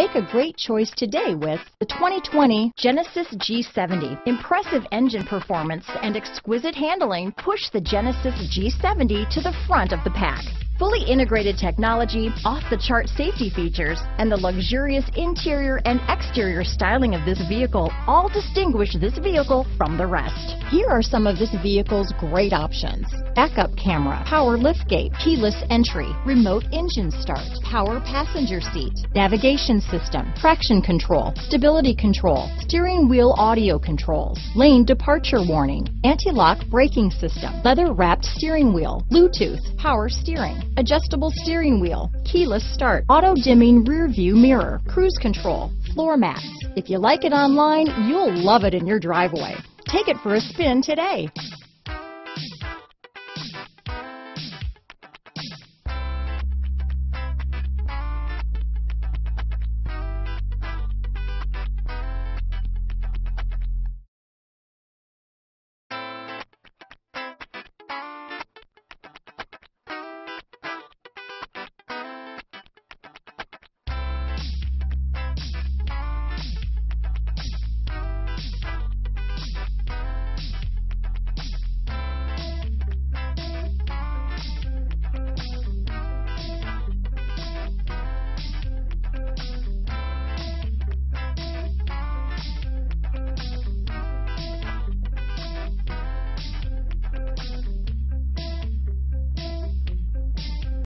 Make a great choice today with the 2020 Genesis G70. Impressive engine performance and exquisite handling push the Genesis G70 to the front of the pack. Fully integrated technology, off-the-chart safety features, and the luxurious interior and exterior styling of this vehicle all distinguish this vehicle from the rest. Here are some of this vehicle's great options. Backup camera, power liftgate, keyless entry, remote engine start, power passenger seat, navigation system, traction control, stability control, steering wheel audio controls, lane departure warning, anti-lock braking system, leather wrapped steering wheel, Bluetooth, power steering, adjustable steering wheel, keyless start, auto dimming rear view mirror, cruise control, floor mats. If you like it online, you'll love it in your driveway. Take it for a spin today.